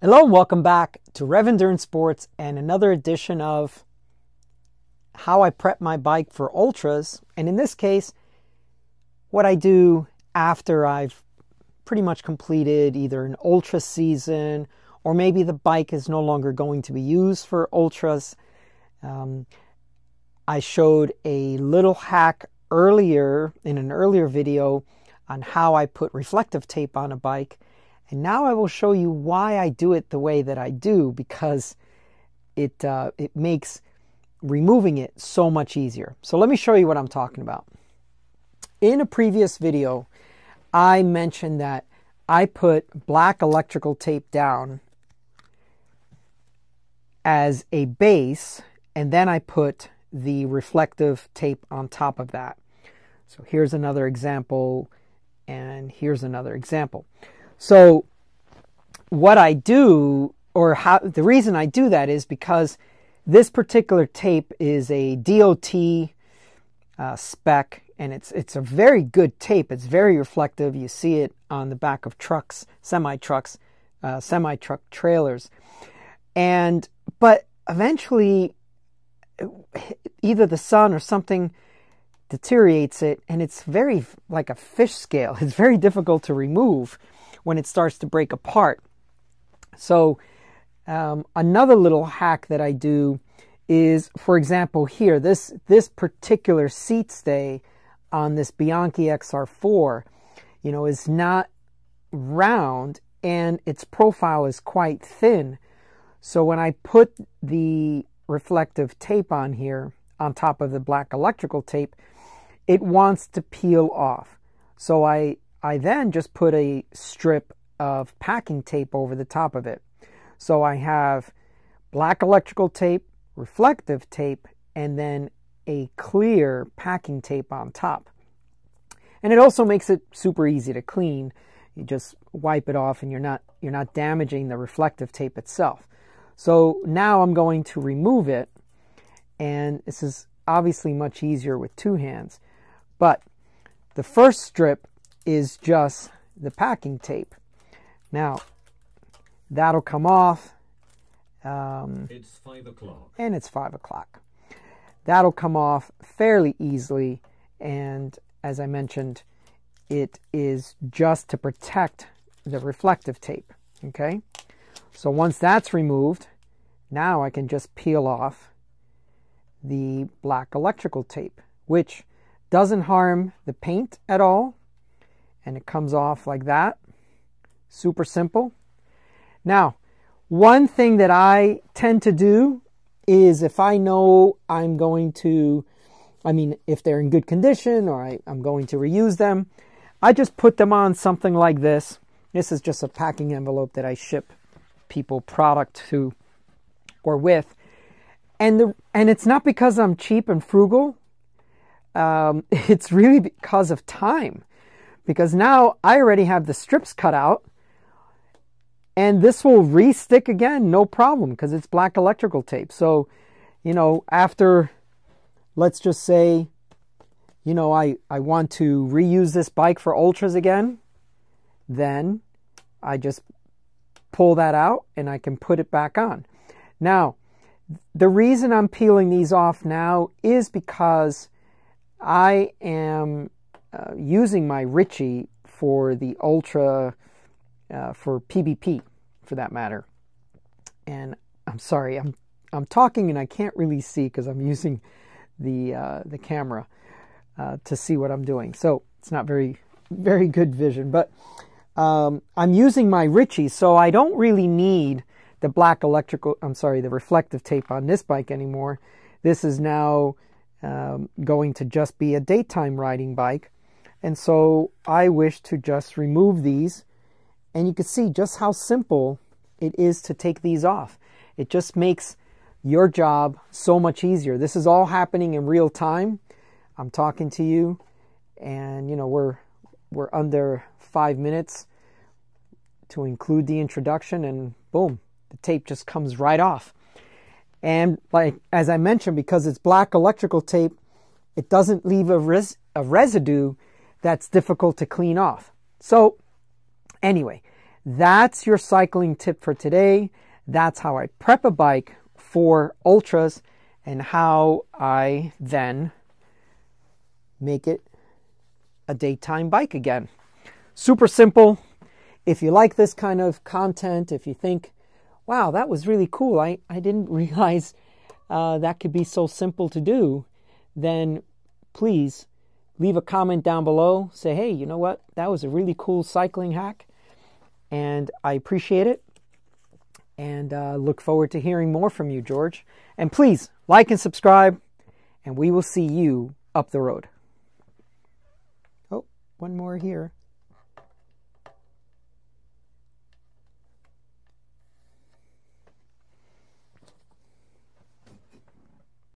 Hello and welcome back to Rev Endurance Sports and another edition of how I prep my bike for ultras. And in this case, what I do after I've pretty much completed either an ultra season or maybe the bike is no longer going to be used for ultras. Um, I showed a little hack earlier in an earlier video on how I put reflective tape on a bike and now I will show you why I do it the way that I do because it, uh, it makes removing it so much easier. So let me show you what I'm talking about. In a previous video, I mentioned that I put black electrical tape down as a base and then I put the reflective tape on top of that. So here's another example and here's another example. So what I do, or how the reason I do that is because this particular tape is a DOT uh, spec, and it's it's a very good tape. It's very reflective. You see it on the back of trucks, semi trucks, uh, semi truck trailers, and but eventually, either the sun or something deteriorates it, and it's very like a fish scale. It's very difficult to remove when it starts to break apart. So, um, another little hack that I do is, for example, here this this particular seat stay on this Bianchi XR4, you know, is not round and its profile is quite thin. So when I put the reflective tape on here on top of the black electrical tape, it wants to peel off. So I I then just put a strip of packing tape over the top of it. So I have black electrical tape, reflective tape, and then a clear packing tape on top. And it also makes it super easy to clean. You just wipe it off and you're not you're not damaging the reflective tape itself. So now I'm going to remove it and this is obviously much easier with two hands. But the first strip is just the packing tape. Now, that'll come off. Um, it's five o'clock. And it's five o'clock. That'll come off fairly easily. And as I mentioned, it is just to protect the reflective tape. Okay. So once that's removed, now I can just peel off the black electrical tape, which doesn't harm the paint at all and it comes off like that. Super simple. Now, one thing that I tend to do is if I know I'm going to, I mean, if they're in good condition or I, am going to reuse them, I just put them on something like this. This is just a packing envelope that I ship people product to or with. And the and it's not because I'm cheap and frugal. Um, it's really because of time because now I already have the strips cut out and this will re-stick again no problem because it's black electrical tape. So you know after let's just say you know I, I want to reuse this bike for ultras again then I just pull that out and I can put it back on. Now the reason I'm peeling these off now is because I am uh, using my Ritchey for the Ultra, uh, for PBP, for that matter. And I'm sorry, I'm I'm talking and I can't really see because I'm using the uh, the camera uh, to see what I'm doing. So it's not very very good vision, but um, I'm using my Ritchey, so I don't really need the black electrical. I'm sorry, the reflective tape on this bike anymore. This is now um, going to just be a daytime riding bike. And so I wish to just remove these. And you can see just how simple it is to take these off. It just makes your job so much easier. This is all happening in real time. I'm talking to you and you know we're we're under 5 minutes to include the introduction and boom, the tape just comes right off. And like as I mentioned because it's black electrical tape, it doesn't leave a, res- a residue that's difficult to clean off. So, anyway, that's your cycling tip for today. That's how I prep a bike for ultras and how I then make it a daytime bike again. Super simple. If you like this kind of content, if you think, wow, that was really cool, I, I didn't realize uh, that could be so simple to do, then please leave a comment down below. Say, hey, you know what? That was a really cool cycling hack, and I appreciate it. And uh, look forward to hearing more from you, George. And please like and subscribe, and we will see you up the road. Oh, one more here.